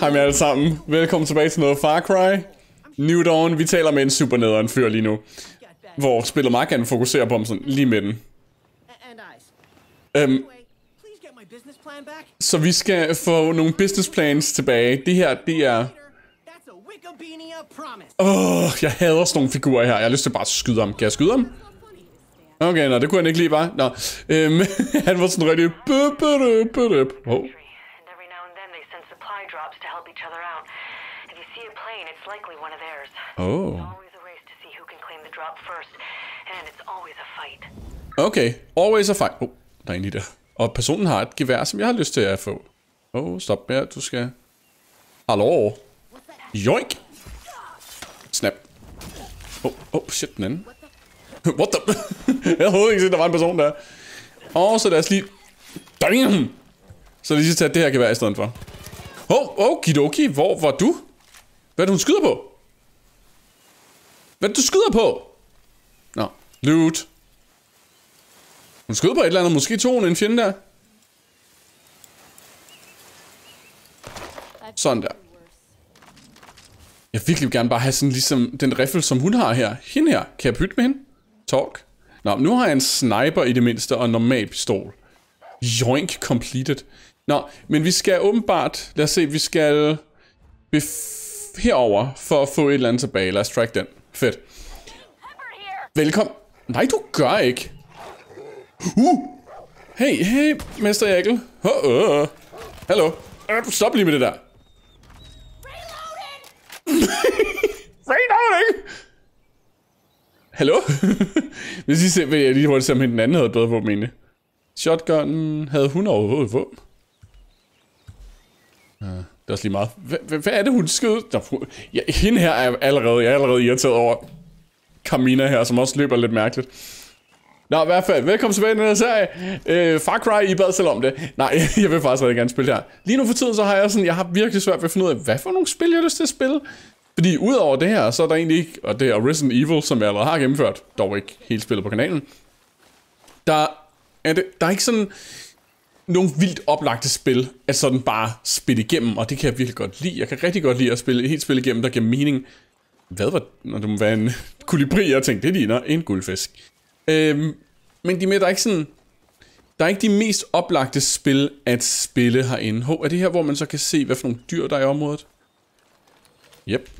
Hej med alle sammen. Velkommen tilbage til noget Far Cry. New Dawn. Vi taler med en super nederen fyr lige nu. Hvor spillet meget gerne fokuserer på ham sådan lige med den. Øhm, så vi skal få nogle business plans tilbage. Det her, det er... Åh, oh, Åh, jeg hader sådan nogle figurer her. Jeg har lyst til bare at skyde ham. Kan jeg skyde ham? Okay, nå, det kunne han ikke lige bare. Nå, øhm, han var sådan rigtig... Bup, bup, bup. Oh. and every now and then they send supply drops to help each other out. If you see a plane, it's likely one of theirs. Oh. Always a race to see who can claim the drop first, and it's always a fight. Okay, always a fight. Oh, der er en lige der. Og personen har et gevær, som jeg har lyst til at få. Oh, stop med, du skal... Hallo? Joink! Snap. Oh, oh, shit, den anden. What the? jeg havde ikke set, der var en person der. Og så lad os lige... Damn! Så lad os lige tage det her gevær i stedet for. Oh, okidoki, hvor var du? Hvad er det, hun skyder på? Hvad er det, du skyder på? Nå, loot. Hun skød på et eller andet. Måske tog hun en fjende der. Sådan der. Jeg vil virkelig gerne bare have sådan ligesom den riffel, som hun har her. Hende her. Kan jeg bytte med hende? Talk. Nå, nu har jeg en sniper i det mindste, og en normal pistol. Joink completed. Nå, men vi skal åbenbart... Lad os se, vi skal... Herover for at få et eller andet tilbage. Lad os track den. Fedt. Velkommen. Nej, du gør ikke. Uh! Hey, hey, Mester Jækkel. Hallo. uh. Hallo. Uh, stop lige med det der. Hallo? Hvis I ser, vil jeg lige hurtigt se, om den anden havde bedre våben egentlig. Shotgunnen, havde hun overhovedet våben? Uh, det er også lige meget. Hvad, er det, hun skød? Nå, Ja, hende her er allerede, jeg er allerede irriteret over Carmina her, som også løber lidt mærkeligt. Nå, i hvert fald, velkommen tilbage til den her serie. Øh, Far Cry, I bad selv om det. Nej, jeg vil faktisk rigtig gerne spille det her. Lige nu for tiden, så har jeg sådan, jeg har virkelig svært ved at finde ud af, hvad for nogle spil, jeg har lyst til at spille. Fordi udover det her, så er der egentlig ikke, og det er Resident Evil, som jeg allerede har gennemført, dog ikke helt spillet på kanalen. Der er, det, der er ikke sådan nogle vildt oplagte spil, at sådan bare spille igennem, og det kan jeg virkelig godt lide. Jeg kan rigtig godt lide at spille et helt spil igennem, der giver mening. Hvad var når det må være en kolibri, jeg tænkte, det ligner en guldfisk. Øhm, men de med, der er ikke sådan... Der er ikke de mest oplagte spil at spille herinde. Hov, er det her, hvor man så kan se, hvad for nogle dyr, der er i området? Yep.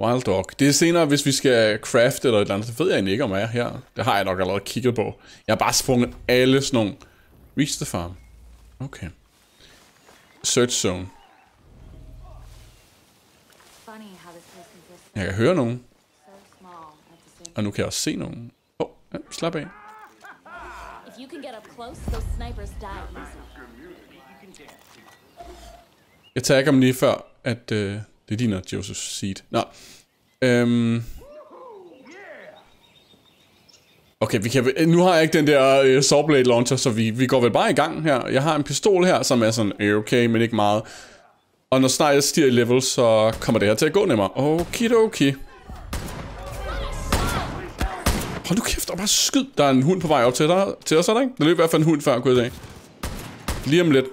Wild Dog. Det er senere, hvis vi skal craft eller et eller andet. Det ved jeg egentlig ikke, om jeg er her. Det har jeg nok allerede kigget på. Jeg har bare sprunget alle sådan nogle... Reach the farm. Okay. Search zone. Jeg kan høre nogen. Og nu kan jeg også se nogen. Åh, oh, ja, slap af. Jeg tagger dem lige før, at øh, det er din og Joseph Seed. Nå. Øhm. Okay, vi kan, nu har jeg ikke den der øh, Sawblade launcher, så vi, vi går vel bare i gang her. Jeg har en pistol her, som er sådan øh, okay, men ikke meget. Og når snart jeg stiger i level, så kommer det her til at gå nemmere. Okidoki. Hold nu kæft, og bare skyd. Der er en hund på vej op til, dig, til os, er der ikke? Der løb i hvert fald en hund før, kunne jeg sige. Lige om lidt,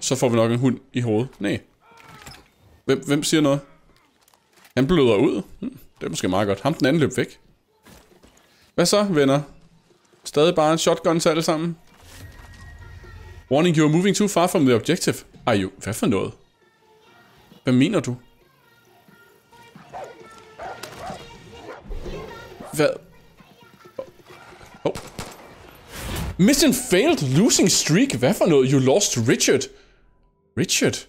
så får vi nok en hund i hovedet. Nej. Hvem, hvem siger noget? Han bløder ud. Hm, det er måske meget godt. Ham den anden løb væk. Hvad så, venner? Stadig bare en shotgun til alle sammen? Warning, you are moving too far from the objective. Ej jo, Hvad for noget? Hvad mener du? Hvad? Oh. Mission failed. Losing streak. Hvad for noget? You lost Richard. Richard?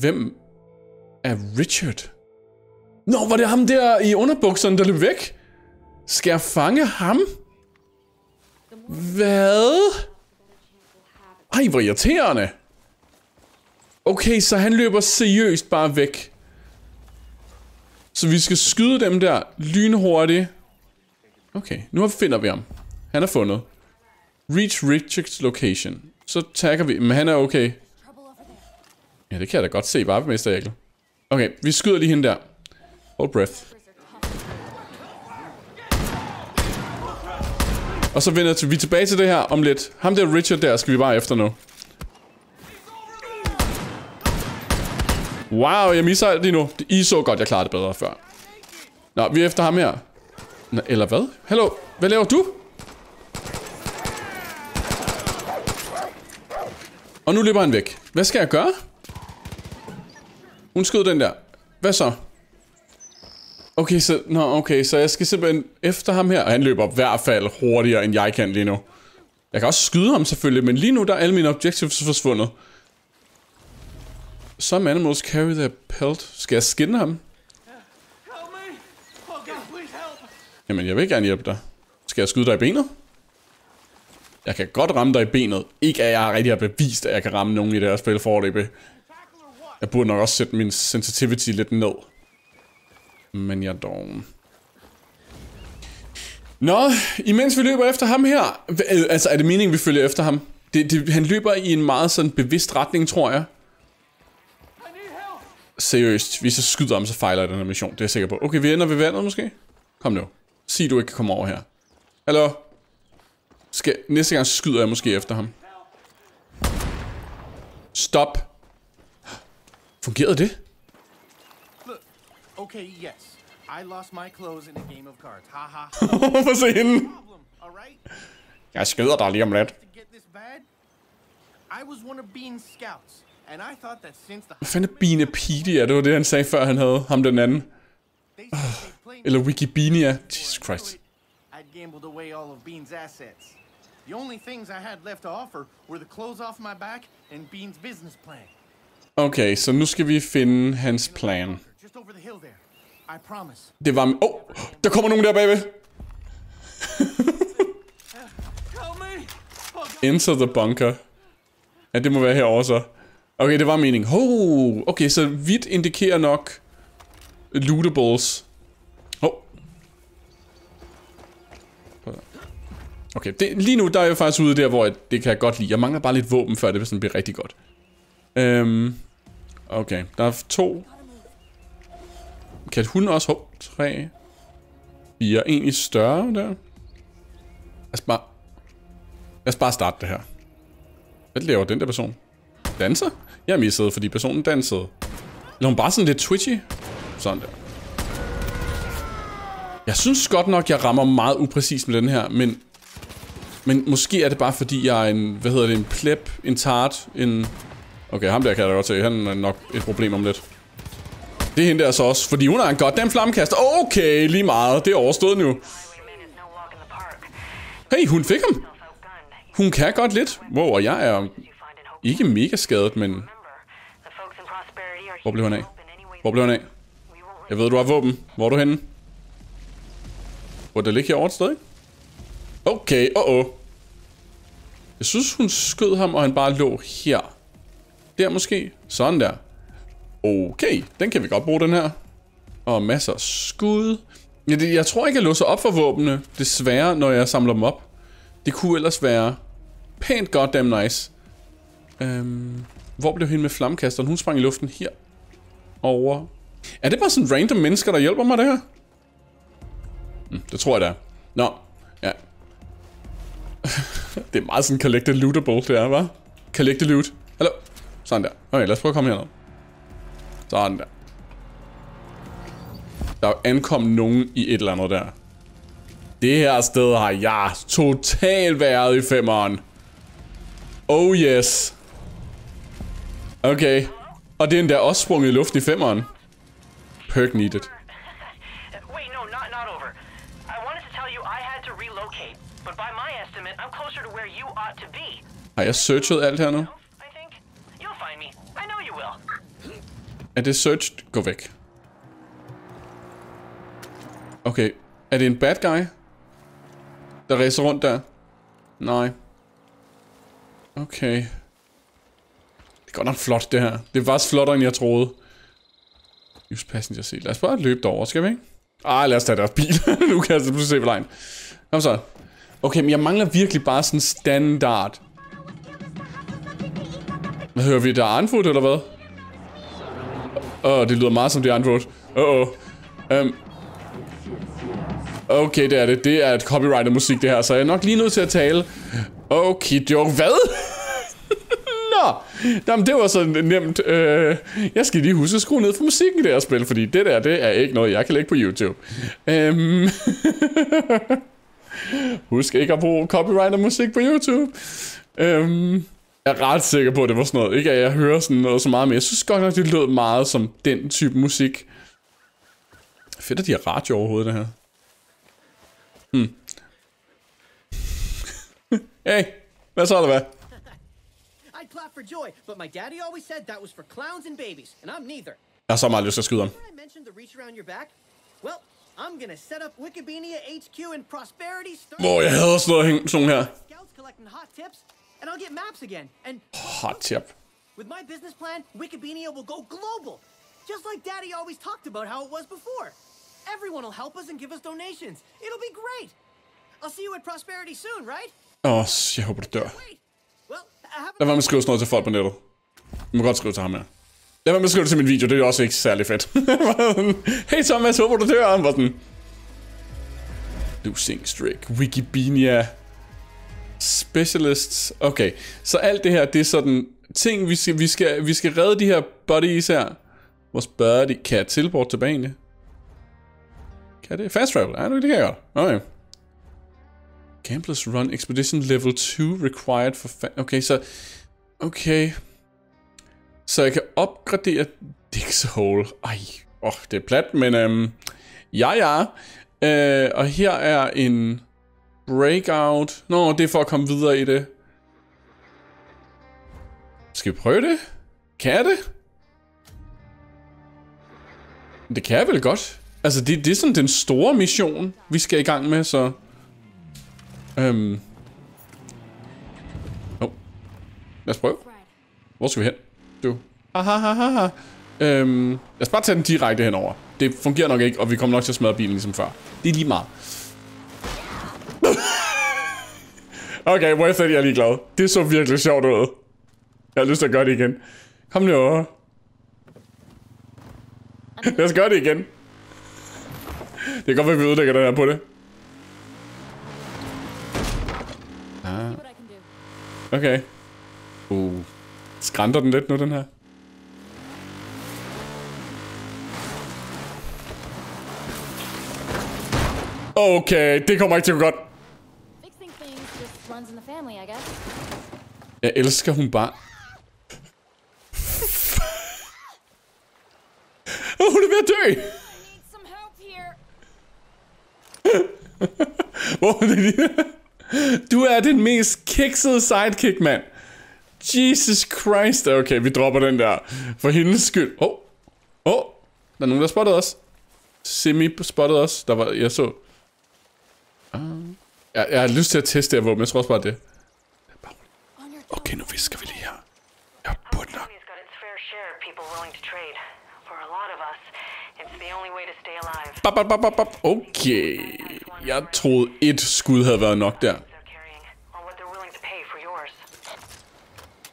Hvem er Richard? Nå, var det ham der i underbukserne, der løb væk? Skal jeg fange ham? Hvad? Ej, hvor irriterende. Okay, så han løber seriøst bare væk. Så vi skal skyde dem der lynhurtigt. Okay, nu finder vi ham. Han er fundet. Reach Richard's location. Så tager vi, men han er okay. Ja, det kan jeg da godt se, bare Mester Jekyll. Okay, vi skyder lige hende der. Hold breath. Og så vender vi tilbage til det her om lidt. Ham der Richard der skal vi bare efter nu. Wow, jeg misser alt lige nu. I så godt, jeg klarede det bedre før. Nå, vi er efter ham her. Nå, eller hvad? Hallo, hvad laver du? Og nu løber han væk. Hvad skal jeg gøre? Hun skød den der. Hvad så? Okay, så, nå, okay, så jeg skal simpelthen efter ham her. Og han løber i hvert fald hurtigere, end jeg kan lige nu. Jeg kan også skyde ham selvfølgelig, men lige nu der er alle mine objectives forsvundet. Some animals carry their pelt. Skal jeg skinne ham? Help me! Oh God, please help! Jamen, jeg vil gerne hjælpe dig. Skal jeg skyde dig i benet? Jeg kan godt ramme dig i benet. Ikke at jeg rigtig har bevist, at jeg kan ramme nogen i det spil foreløbig. Jeg burde nok også sætte min sensitivity lidt ned. Men jeg dog... Nå, imens vi løber efter ham her. Altså, er det meningen, vi følger efter ham? Det, det, han løber i en meget sådan bevidst retning, tror jeg. Seriøst, hvis jeg skyder ham, så fejler jeg den her mission. Det er jeg sikker på. Okay, vi ender ved vandet måske? Kom nu. Sig, du ikke kan komme over her. Hallo? Skal, næste gang skyder jeg måske efter ham. Stop. Fungerede det? Look, okay, yes. I lost my clothes in a game of cards. Ha ha. No Hvorfor se hende? Jeg skyder dig lige om lidt. I was one of Bean's scouts, and I thought that since the Hvad fanden er Beanie Pedia? Det var det, han sagde før, han havde ham den anden. claimed Eller Wikipedia. Jesus Christ. I'd gambled away all of Bean's assets. The only things I had left to offer were the clothes off my back and Bean's business plan. Okay, så nu skal vi finde hans plan. Det var... Åh, oh, der kommer nogen der bagved. Enter the bunker. Ja, det må være herovre så. Okay, det var meningen. Oh, okay, så hvidt indikerer nok lootables. Oh. Okay, det, lige nu der er jeg faktisk ude der, hvor jeg, det kan jeg godt lide. Jeg mangler bare lidt våben, før det sådan bliver rigtig godt. Øhm, okay, der er to. Kan hun også... Hov, tre. Fire. Egentlig større der. Lad os bare... Lad os bare starte det her. Hvad laver den der person? Danser? Jeg missede, fordi personen dansede. Eller hun bare sådan lidt twitchy? Sådan der. Jeg synes godt nok, jeg rammer meget upræcis med den her, men... Men måske er det bare fordi, jeg er en... Hvad hedder det? En pleb? En tart? En... Okay, ham der kan jeg da godt se. Han er nok et problem om lidt. Det er hende der så også, fordi hun har en goddamn flammekaster. Okay, lige meget. Det er overstået nu. Hey, hun fik ham. Hun kan godt lidt. Wow, og jeg er ikke mega skadet, men... Hvor blev han af? Hvor blev han af? Jeg ved, du har våben. Hvor er du henne? Hvor det ligger herovre et sted, ikke? Okay, åh åh. oh. Jeg synes, hun skød ham, og han bare lå her. Der måske. Sådan der. Okay, den kan vi godt bruge, den her. Og masser af skud. Ja, jeg tror ikke, jeg låser op for våbnene, desværre, når jeg samler dem op. Det kunne ellers være pænt goddamn nice. Øhm, hvor blev hende med flammekasteren? Hun sprang i luften her. Over. Er det bare sådan random mennesker, der hjælper mig det her? Mm, det tror jeg, det er. Nå, ja. det er meget sådan collected lootable, det er, hva'? Collected loot. Sådan der. Okay, lad os prøve at komme herned. Sådan der. Der ankom nogen i et eller andet der. Det her sted har jeg totalt været i femmeren. Oh yes. Okay. Og det er endda også sprunget i luften i femmeren. Perk needed. Wait, no, not not over. I Er det searched? Gå væk. Okay. Er det en bad guy? Der racer rundt der? Nej. Okay. Det er godt nok flot, det her. Det var faktisk flottere, end jeg troede. Use passenger seat. Lad os bare løbe derover, skal vi ikke? Ej, lad os tage deres bil. nu kan jeg altså pludselig se på lejen. Kom så. Okay, men jeg mangler virkelig bare sådan standard. Hvad hører vi? Der er Arnfoot, eller hvad? Åh, oh, det lyder meget som det Arnfoot. Åh, oh, oh. um, Okay, det er det. Det er et copyrighted musik, det her, så jeg er nok lige nødt til at tale. Okay, jo, hvad? Nå, Jamen, det var så nemt. Øh, jeg skal lige huske at skrue ned for musikken i det her spil, fordi det der, det er ikke noget, jeg kan lægge på YouTube. Øhm. Husk ikke at bruge copyrighted musik på YouTube. Øhm. Jeg er ret sikker på, at det var sådan noget. Ikke at jeg hører sådan noget så meget, men jeg synes godt nok, det lød meget som den type musik. Fedt, at de har radio overhovedet, det her. Hmm. hey, hvad så er der hvad? I'd clap for joy, but my daddy always said that was for clowns and babies, and I'm neither. Jeg har så meget lyst til at skyde ham. I mentioned the reach around your back? Well, I'm gonna set up Wikipedia HQ in Prosperity. Hvor jeg hader sådan noget sådan her. Scouts collecting hot tips, and I'll get maps again. And Hot tip. with my business plan, Wikipedia will go global, just like Daddy always talked about how it was before. Everyone will help us and give us donations. It'll be great. I'll see you at Prosperity soon, right? Åh, oh, jeg håber, du dør. Lad være med at skrive sådan noget til folk på nettet. Du må godt skrive til ham her. Lad være med at skrive det til min video, det er også ikke særlig fedt. hey Thomas, håber du dør? Han var sådan... Losing streak. Wikipedia. Specialists. Okay, så alt det her, det er sådan ting, vi skal, vi skal, vi skal redde de her buddies her. Vores buddy, kan jeg teleport tilbage egentlig? Kan det? Fast travel? Ja, det kan jeg godt. Okay. Gamblers Run Expedition Level 2 required for fa- Okay, så... Okay. Så jeg kan opgradere Dix Hole. Ej, åh, oh, det er plat, men øhm, ja, ja. Øh, og her er en breakout. Nå, det er for at komme videre i det. Skal vi prøve det? Kan jeg det? Det kan jeg vel godt. Altså, det, det er sådan den store mission, vi skal i gang med, så... Øhm... Oh. Lad os prøve. Hvor skal vi hen? Du. Ahahaha. Øhm, lad os bare tage den direkte henover. Det fungerer nok ikke, og vi kommer nok til at smadre bilen ligesom før. Det er lige meget. Okay, worth it, jeg er lige glad. Det så virkelig sjovt ud. Jeg har lyst til at gøre det igen. Kom nu over. Lad os gøre det igen. Det kan godt være, at vi udlægger den her på det. Okay. Uh. Skrænter den lidt nu, den her? Okay, det kommer ikke til at gå godt. Fixing things just runs in the family, I guess. Jeg elsker hun bare. Åh, hun er ved at dø! Hvor er det? Du er den mest kiksede sidekick, mand. Jesus Christ. Okay, vi dropper den der. For hendes skyld. Åh. Oh. Åh. Oh. Der er nogen, der spottede os. Semi spottede os. Der var, jeg så. Uh. Jeg, jeg har lyst til at teste det her våben. Jeg tror også bare det. Okay, nu visker vi lige her. Jeg alive. Bap, bap, bap, bap, bap. Okay. Jeg troede et skud havde været nok der.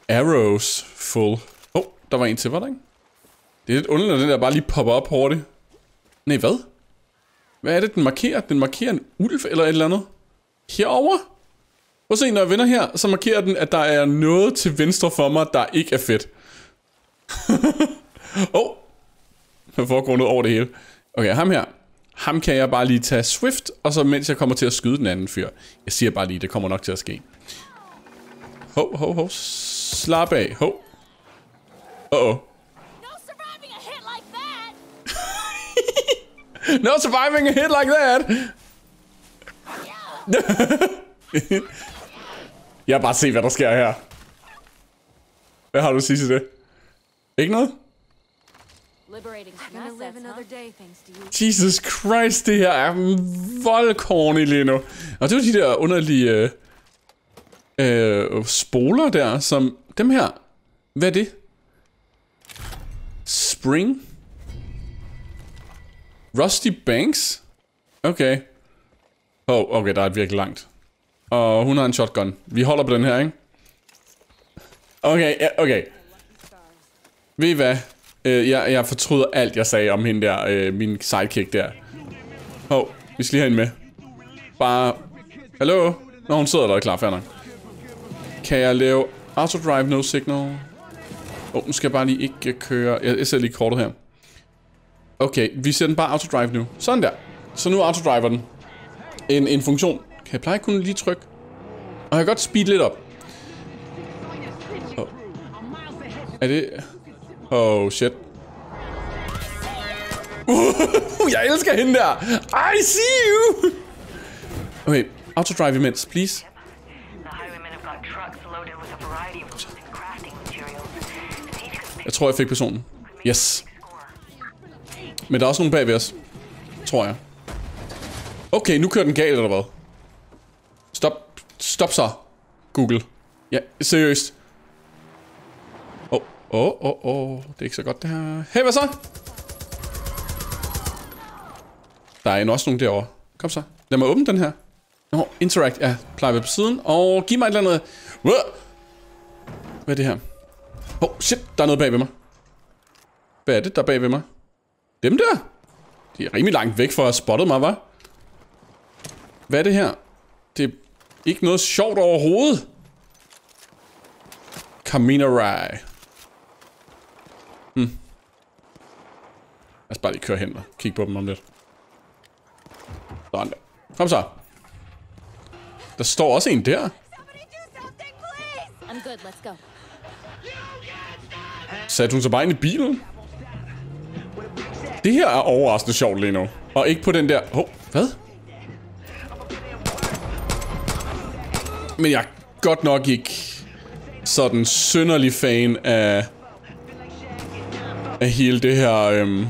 Arrows full. Åh, oh, der var en til, var der ikke? Det er lidt underligt, at den der bare lige popper op hurtigt. Nej, hvad? Hvad er det, den markerer? Den markerer en ulv eller et eller andet? Herover? Prøv at se, når jeg vender her, så markerer den, at der er noget til venstre for mig, der ikke er fedt. Åh! oh. Der foregår noget over det hele. Okay, ham her. Ham kan jeg bare lige tage swift, og så mens jeg kommer til at skyde den anden fyr. Jeg siger bare lige, det kommer nok til at ske. Hov, hov, hov. Slap af. Hov. Uh oh. No surviving a hit like that! No surviving a hit like that jeg har bare se, hvad der sker her. Hvad har du at sige til det? Ikke noget? Jesus Christ, det her er voldkornig lige nu. Og det var de der underlige øh, øh, spoler der, som... Dem her. Hvad er det? Spring? Rusty Banks? Okay. Oh, okay, der er et virkelig langt. Og hun har en shotgun. Vi holder på den her, ikke? Okay, ja, okay. Ved I hvad? Øh, jeg, jeg fortryder alt, jeg sagde om hende der, øh, min sidekick der. Hov, vi skal lige have hende med. bare... Hallo? Nå, hun sidder der klar, fair nok. Kan jeg lave autodrive no signal? Åh, oh, nu skal jeg bare lige ikke køre... Jeg, jeg sætter lige kortet her. Okay, vi sætter den bare autodrive nu. Sådan der. Så nu autodriver den. En, en funktion. Kan jeg pleje kun lige trykke? Og jeg kan godt speed lidt op. Oh. Er det... Oh, shit. Uh, jeg elsker hende der. I see you. Okay, autodrive imens, please. Jeg tror, jeg fik personen. Yes. Men der er også nogen bag ved os. Tror jeg. Okay, nu kører den galt, eller hvad? Stop. Så. Google. Ja, seriøst. Åh, åh, åh, oh, Det er ikke så godt, det her. Hey, hvad så? Der er en også nogen derovre. Kom så. Lad mig åbne den her. Nå, interact. Ja, plejer at på siden. Og giv mig et eller andet... Hvad er det her? Åh, oh, shit. Der er noget bag ved mig. Hvad er det, der er bag ved mig? Dem der? De er rimelig langt væk for at have spottet mig, hva'? Hvad er det her? Det er ikke noget sjovt overhovedet. Camina Rai. Hmm. Lad os bare lige køre hen og kigge på dem om lidt. Sådan der. Kom så. Der står også en der. Satte hun så bare ind i bilen? Det her er overraskende sjovt lige nu. Og ikke på den der... Hov, hvad? Men jeg er godt nok ikke sådan synderlig fan af... Af hele det her... Øhm...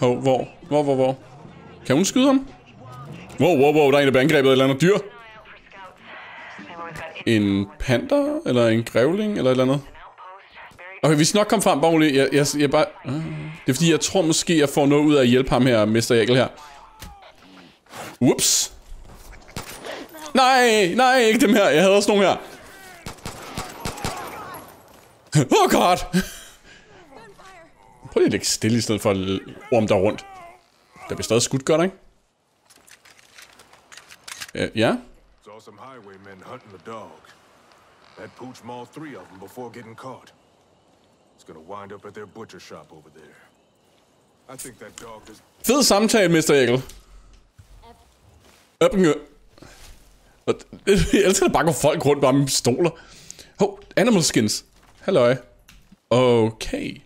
Hov, hvor? Hvor, hvor, hvor? Kan hun skyde ham? Wow, wow, wow, der er en, der bliver angrebet af et eller andet dyr. En panda? Eller en grævling? Eller et eller andet? Okay, vi skal nok komme frem, bare roligt. Jeg, jeg, jeg bare... Øh, det er fordi, jeg tror måske, jeg får noget ud af at hjælpe ham her, Mr. Jekyll her. Whoops. Nej, nej, ikke dem her. Jeg havde også nogle her. Oh god. Prøv lige at lægge stille i stedet for at orme dig rundt. Der bliver stadig skudt godt, ikke? Uh, ja? Saw some highwaymen hunting the dog. That pooch mauled three of them before getting caught. It's gonna wind up at their butcher shop over there. I think that dog is Fed samtale, Mr. Jekyll. Øppinge. Og Jeg elsker, at der bare går folk rundt bare med pistoler. Hov, animal skins. Halløj. Okay.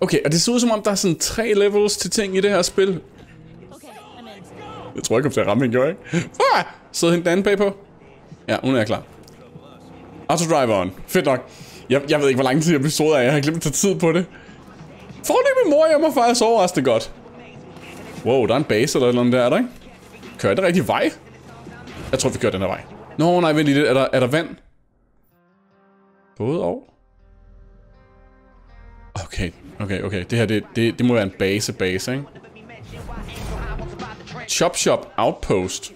Okay, og det ser ud som om, der er sådan tre levels til ting i det her spil. Okay, Jeg tror ikke, om det at ramme hende, gjorde ikke? Ah! Sidder hende den anden bagpå? Ja, hun er klar. Autodriveren. Fedt nok. Jeg, jeg ved ikke, hvor lang tid episode er. Jeg har glemt at tage tid på det. Forløbig mor, jeg må faktisk overraske det godt. Wow, der er en base eller noget eller der, er der ikke? Kører det rigtig vej? Jeg tror, vi kører den her vej. Nå, nej, vent lige lidt. Er der, er der vand? Både og? Okay, okay, okay. Det her, det, det, det må være en base base, ikke? Chop Shop Outpost.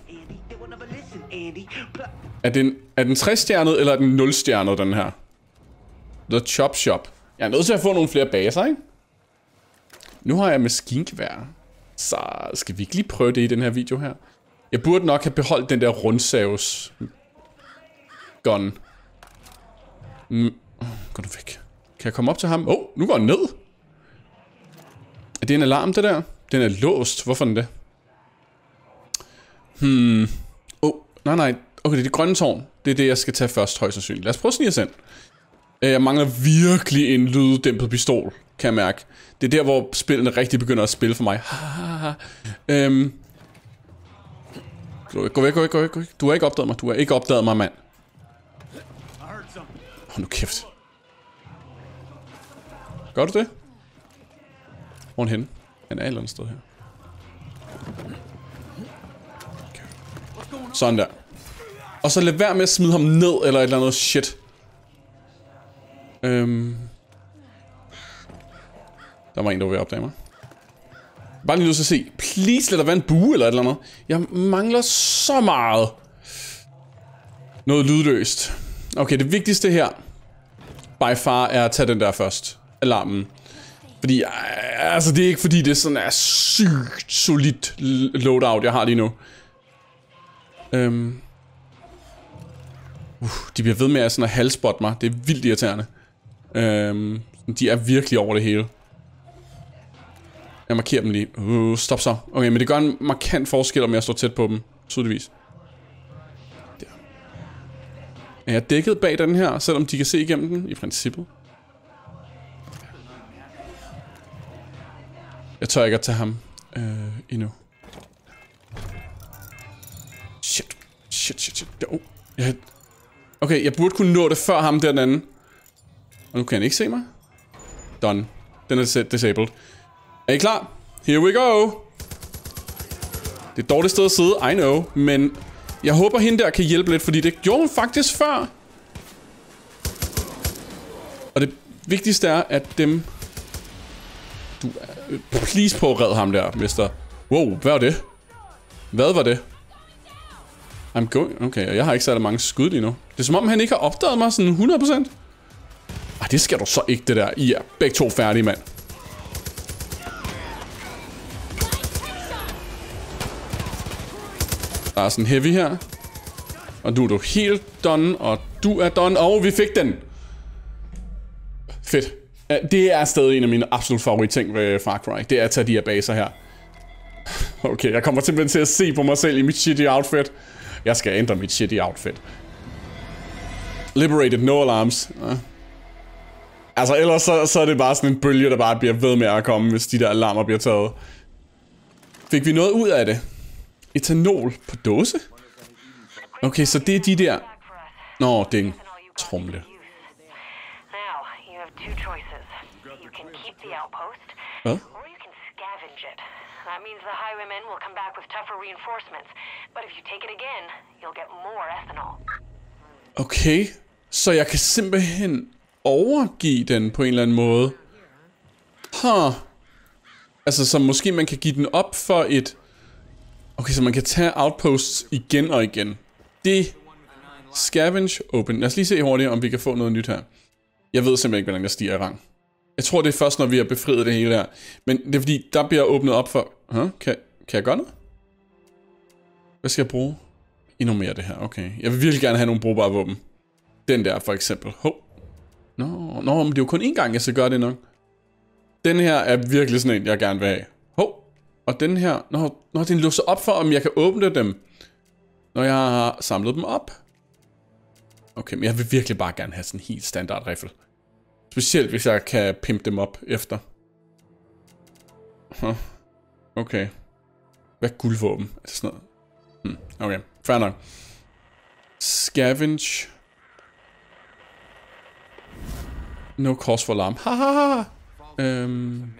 Er den, er den 3-stjernet, eller er den 0-stjernet, den her? The Chop Shop. Jeg er nødt til at få nogle flere baser, ikke? Nu har jeg maskingevær. Så skal vi ikke lige prøve det i den her video her? Jeg burde nok have beholdt den der rundsavs gun. Mm. Gå nu væk. Kan jeg komme op til ham? Åh, oh, nu går han ned. Er det en alarm, det der? Den er låst. Hvorfor er den det? Hmm. Åh, oh, nej, nej. Okay, det er det grønne tårn. Det er det, jeg skal tage først, højst sandsynligt. Lad os prøve at snige os ind. Øh, jeg mangler virkelig en lyddæmpet pistol, kan jeg mærke. Det er der, hvor spillene rigtig begynder at spille for mig. øhm. Gå væk, gå væk, gå væk, gå væk, gå væk. Du har ikke opdaget mig. Du har ikke opdaget mig, mand. Hold nu kæft. Gør du det? Hvor er han henne? Han er et eller andet sted her. Okay. Sådan der. Og så lad være med at smide ham ned, eller et eller andet shit. Øhm. Der var en, der var ved at opdage mig. Bare lige nødt til at se. Please, lad der være en bue eller et eller andet. Jeg mangler så meget. Noget lydløst. Okay, det vigtigste her, by far, er at tage den der først. Alarmen. Fordi, altså det er ikke fordi, det er sådan er sygt solidt loadout, jeg har lige nu. Øhm. Uh, de bliver ved med at, sådan at halsbotte mig. Det er vildt irriterende. Øhm, de er virkelig over det hele. Jeg markerer dem lige. Uh, stop så. Okay, men det gør en markant forskel, om jeg står tæt på dem. Tydeligvis. Der. Er jeg dækket bag den her, selvom de kan se igennem den, i princippet? Jeg tør ikke at tage ham øh, endnu. Shit. Shit, shit, shit. Oh, jeg... Okay, jeg burde kunne nå det før ham der den anden. Og nu kan han ikke se mig. Done. Den er disabled. Er I klar? Here we go! Det er et dårligt sted at sidde, I know, men jeg håber hende der kan hjælpe lidt, fordi det gjorde hun faktisk før. Og det vigtigste er, at dem... Du er... Please på at redde ham der, mister. Wow, hvad var det? Hvad var det? I'm going... Okay, og jeg har ikke særlig mange skud lige nu. Det er som om, han ikke har opdaget mig sådan 100%. Ej, det skal du så ikke, det der. I er begge to færdige, mand. Der er sådan heavy her. Og nu er du helt done, og du er done. Og vi fik den. Fedt. Det er stadig en af mine absolut favorit ting ved Far Cry. Det er at tage de her baser her. Okay, jeg kommer simpelthen til at se på mig selv i mit shitty outfit. Jeg skal ændre mit shitty outfit. Liberated, no alarms. Ja. Altså, ellers så, så er det bare sådan en bølge, der bare bliver ved med at komme, hvis de der alarmer bliver taget. Fik vi noget ud af det? Etanol på dåse? Okay, så det er de der... Nå, det er en trumle. Hvad? That means the highwaymen will come back with tougher reinforcements. But if you take it again, you'll get more ethanol. Okay, så jeg kan simpelthen overgive den på en eller anden måde. Huh. Altså, så måske man kan give den op for et... Okay, så man kan tage outposts igen og igen. Det... Scavenge open. Lad os lige se hurtigt, om vi kan få noget nyt her. Jeg ved simpelthen ikke, hvordan jeg stiger i rang. Jeg tror, det er først, når vi har befriet det hele her. Men det er fordi, der bliver åbnet op for... Huh? Kan, kan jeg gøre noget? Hvad skal jeg bruge? Endnu mere det her, okay. Jeg vil virkelig gerne have nogle brugbare våben. Den der, for eksempel. Hov. Nå, nå, men det er jo kun én gang, jeg skal gøre det nok. Den her er virkelig sådan en, jeg gerne vil have. Og den her... når, når den låser op for, om jeg kan åbne dem. Når jeg har samlet dem op. Okay, men jeg vil virkelig bare gerne have sådan en helt standard riffel. Specielt hvis jeg kan pimpe dem op efter. Huh. Okay. Hvad er guldvåben? Er det sådan noget? Hmm. Okay, fair nok. Scavenge. No cause for alarm. Ha ha ha. Øhm.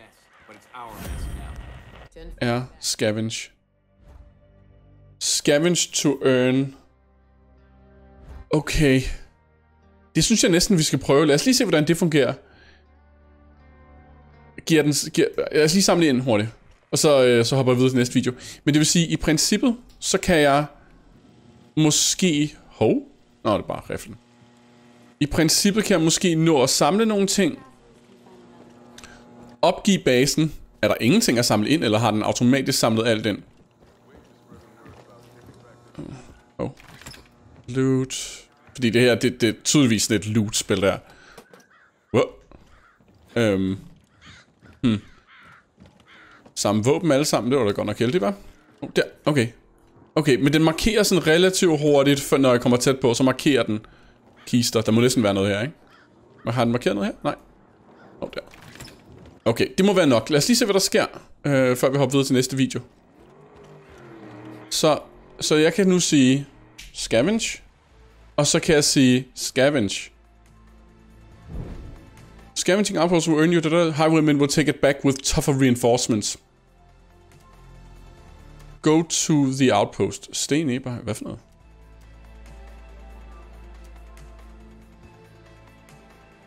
Er scavenge. Scavenge to earn. Okay. Det synes jeg næsten, vi skal prøve. Lad os lige se, hvordan det fungerer. Giver den, giver, lad os lige samle ind hurtigt. Og så, øh, så hopper jeg videre til næste video. Men det vil sige, i princippet, så kan jeg måske... Hov? Nå, det er bare riflen. I princippet kan jeg måske nå at samle nogle ting. Opgive basen. Er der ingenting at samle ind, eller har den automatisk samlet alt ind? Oh. Loot. Fordi det her, det, det er tydeligvis sådan et loot-spil der. Wow. Øhm. Hmm. Samme våben alle sammen, det var da godt nok heldigt, hva'? Oh, der, okay. Okay, men den markerer sådan relativt hurtigt, for når jeg kommer tæt på, så markerer den kister. Der må næsten være noget her, ikke? Har den markeret noget her? Nej. Åh, oh, der. Okay, det må være nok. Lad os lige se, hvad der sker, øh, før vi hopper videre til næste video. Så, så jeg kan nu sige scavenge. Og så kan jeg sige scavenge. Scavenging outposts will earn you the highwaymen will take it back with tougher reinforcements. Go to the outpost. Stay nearby. Hvad for noget?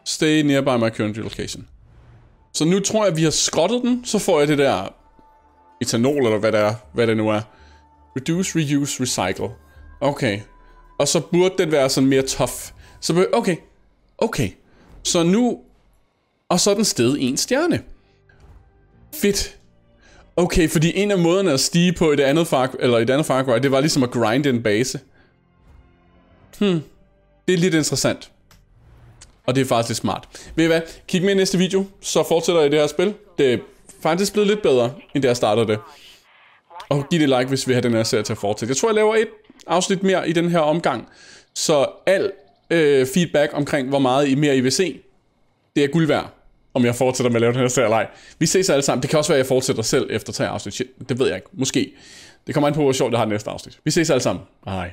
Stay nearby my current location. Så nu tror jeg, at vi har skrottet den. Så får jeg det der etanol, eller hvad det er. Hvad det nu er. Reduce, reuse, recycle. Okay. Og så burde den være sådan mere tough. Så okay. Okay. Så nu... Og så er den sted en stjerne. Fedt. Okay, fordi en af måderne at stige på i det andet Far, eller i det andet Far Cry, det var ligesom at grinde en base. Hmm, det er lidt interessant. Og det er faktisk lidt smart. Ved I hvad? Kig med i næste video, så fortsætter jeg det her spil. Det er faktisk blevet lidt bedre, end da jeg startede det. Og giv det like, hvis vi har den her serie til at fortsætte. Jeg tror, jeg laver et afsnit mere i den her omgang. Så al øh, feedback omkring, hvor meget I mere I vil se, det er guld værd, om jeg fortsætter med at lave den her serie eller ej. Vi ses alle sammen. Det kan også være, at jeg fortsætter selv efter tre afsnit. Shit, det ved jeg ikke. Måske. Det kommer an på, hvor sjovt det har næste afsnit. Vi ses alle sammen. Hej.